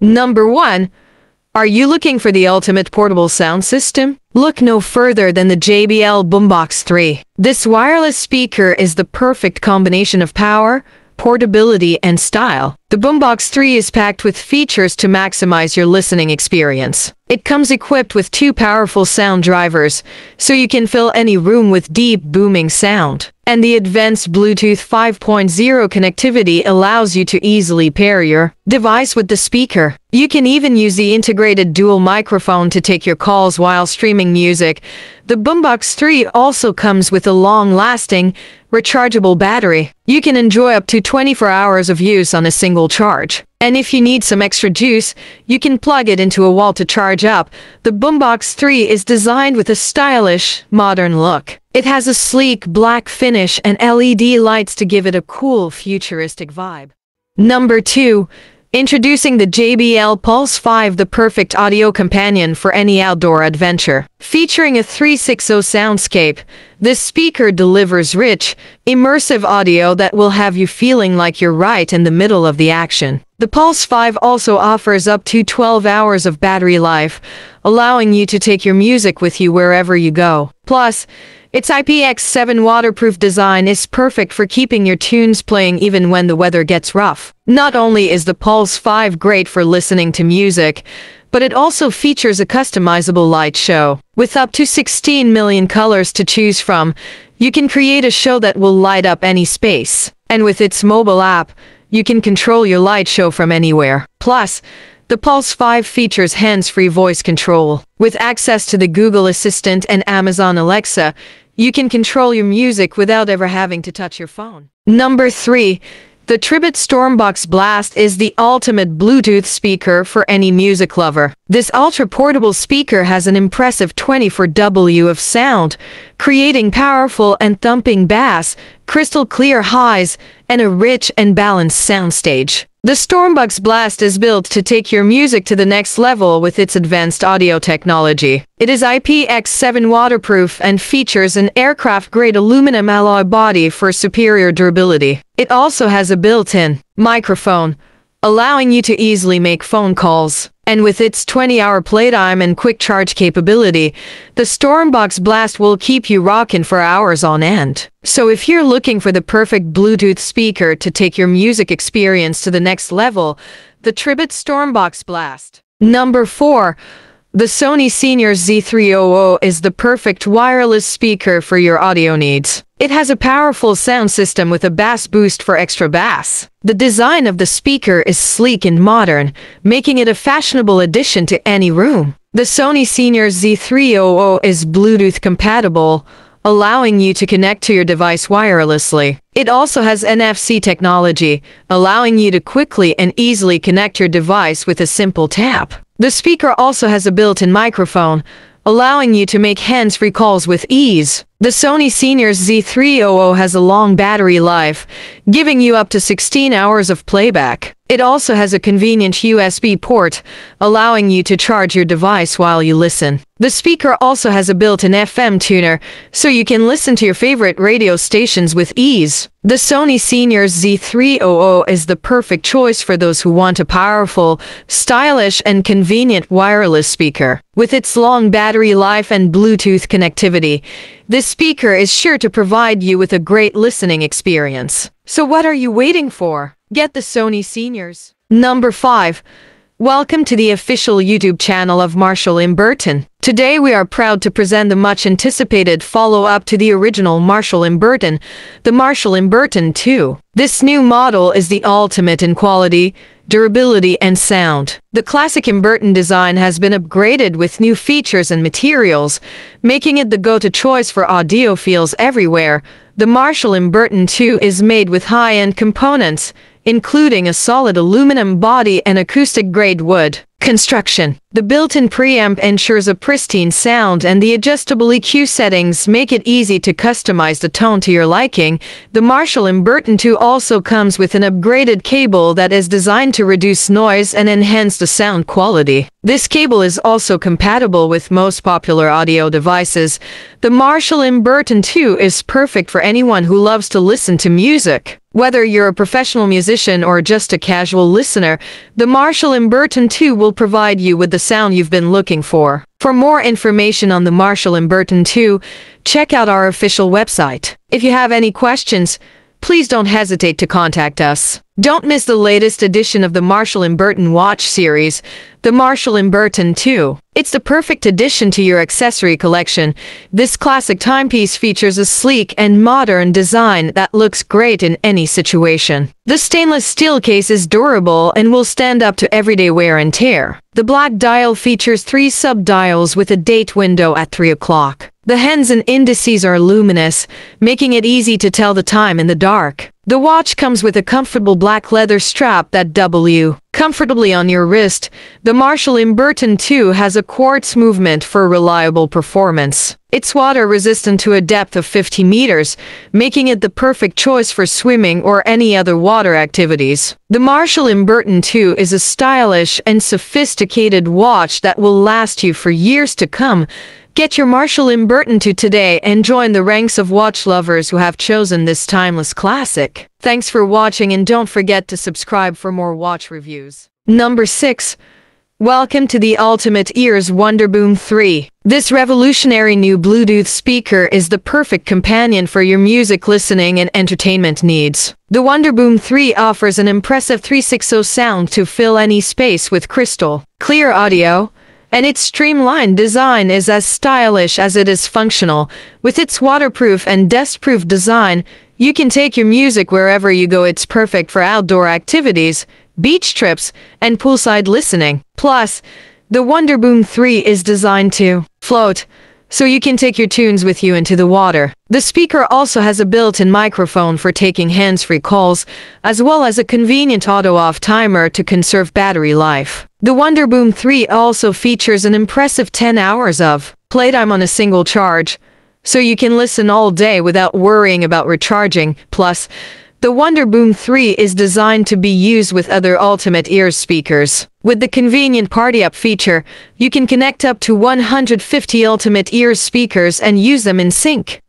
Number 1. Are you looking for the ultimate portable sound system? Look no further than the JBL Boombox 3. This wireless speaker is the perfect combination of power, portability, and style. The Boombox 3 is packed with features to maximize your listening experience. It comes equipped with two powerful sound drivers, so you can fill any room with deep, booming sound. And the advanced Bluetooth 5.0 connectivity allows you to easily pair your device with the speaker. You can even use the integrated dual microphone to take your calls while streaming music. The Boombox 3 also comes with a long-lasting, rechargeable battery. You can enjoy up to 24 hours of use on a single charge. And if you need some extra juice, you can plug it into a wall to charge up. The Boombox 3 is designed with a stylish, modern look. It has a sleek black finish and LED lights to give it a cool, futuristic vibe. Number 2. Introducing the JBL Pulse 5 the perfect audio companion for any outdoor adventure. Featuring a 360 soundscape, this speaker delivers rich, immersive audio that will have you feeling like you're right in the middle of the action. The Pulse 5 also offers up to 12 hours of battery life, allowing you to take your music with you wherever you go. Plus, its IPX7 waterproof design is perfect for keeping your tunes playing even when the weather gets rough. Not only is the Pulse 5 great for listening to music, but it also features a customizable light show. With up to 16 million colors to choose from, you can create a show that will light up any space. And with its mobile app, you can control your light show from anywhere. Plus, the Pulse 5 features hands-free voice control. With access to the Google Assistant and Amazon Alexa, you can control your music without ever having to touch your phone. Number 3. The Tribit Stormbox Blast is the ultimate Bluetooth speaker for any music lover. This ultra-portable speaker has an impressive 24W of sound, creating powerful and thumping bass, crystal clear highs, and a rich and balanced soundstage. The Stormbox Blast is built to take your music to the next level with its advanced audio technology. It is IPX7 waterproof and features an aircraft-grade aluminum alloy body for superior durability. It also has a built-in microphone, allowing you to easily make phone calls. And with its 20-hour playtime and quick charge capability, the Stormbox Blast will keep you rocking for hours on end. So if you're looking for the perfect Bluetooth speaker to take your music experience to the next level, the Tribit Stormbox Blast. Number 4. The Sony Senior Z300 is the perfect wireless speaker for your audio needs. It has a powerful sound system with a bass boost for extra bass. The design of the speaker is sleek and modern, making it a fashionable addition to any room. The Sony Senior Z300 is Bluetooth compatible, allowing you to connect to your device wirelessly. It also has NFC technology, allowing you to quickly and easily connect your device with a simple tap. The speaker also has a built-in microphone, allowing you to make hands-free calls with ease. The Sony Seniors Z300 has a long battery life, giving you up to 16 hours of playback. It also has a convenient USB port, allowing you to charge your device while you listen. The speaker also has a built-in FM tuner, so you can listen to your favorite radio stations with ease. The Sony Seniors Z300 is the perfect choice for those who want a powerful, stylish, and convenient wireless speaker. With its long battery life and Bluetooth connectivity, this speaker is sure to provide you with a great listening experience. So what are you waiting for? Get the Sony Seniors. Number 5. Welcome to the official YouTube channel of Marshall Emberton. Today we are proud to present the much anticipated follow-up to the original Marshall Emberton, the Marshall Emberton 2. This new model is the ultimate in quality, durability, and sound. The classic Emberton design has been upgraded with new features and materials, making it the go-to choice for audiophiles everywhere. The Marshall Emberton 2 is made with high-end components, including a solid aluminum body and acoustic-grade wood. Construction. The built-in preamp ensures a pristine sound and the adjustable EQ settings make it easy to customize the tone to your liking. The Marshall Emberton 2 also comes with an upgraded cable that is designed to reduce noise and enhance the sound quality. This cable is also compatible with most popular audio devices. The Marshall Emberton 2 is perfect for anyone who loves to listen to music. Whether you're a professional musician or just a casual listener, the Marshall Emberton 2 will provide you with the sound you've been looking for. For more information on the Marshall Emberton 2, check out our official website. If you have any questions, please don't hesitate to contact us. Don't miss the latest edition of the Marshall & Burton watch series, the Marshall Emberton 2. It's the perfect addition to your accessory collection. This classic timepiece features a sleek and modern design that looks great in any situation. The stainless steel case is durable and will stand up to everyday wear and tear. The black dial features three sub-dials with a date window at 3 o'clock. The hands and indices are luminous, making it easy to tell the time in the dark. The watch comes with a comfortable black leather strap that W comfortably on your wrist. The Marshall Emberton 2 has a quartz movement for reliable performance. It's water resistant to a depth of 50 meters, making it the perfect choice for swimming or any other water activities. The Marshall Emberton 2 is a stylish and sophisticated watch that will last you for years to come. Get your Marshall Emberton to today and join the ranks of watch lovers who have chosen this timeless classic. Thanks for watching and don't forget to subscribe for more watch reviews. Number 6. Welcome to the Ultimate Ears Wonderboom 3. This revolutionary new Bluetooth speaker is the perfect companion for your music listening and entertainment needs. The Wonderboom 3 offers an impressive 360 sound to fill any space with crystal, clear audio, and its streamlined design is as stylish as it is functional. With its waterproof and dust-proof design, you can take your music wherever you go. It's perfect for outdoor activities, beach trips, and poolside listening. Plus, the Wonderboom 3 is designed to float, so you can take your tunes with you into the water. The speaker also has a built-in microphone for taking hands-free calls, as well as a convenient auto-off timer to conserve battery life. The Wonderboom 3 also features an impressive 10 hours of playtime on a single charge, so you can listen all day without worrying about recharging. Plus, the Wonderboom 3 is designed to be used with other Ultimate Ears speakers. With the convenient Party Up feature, you can connect up to 150 Ultimate Ears speakers and use them in sync.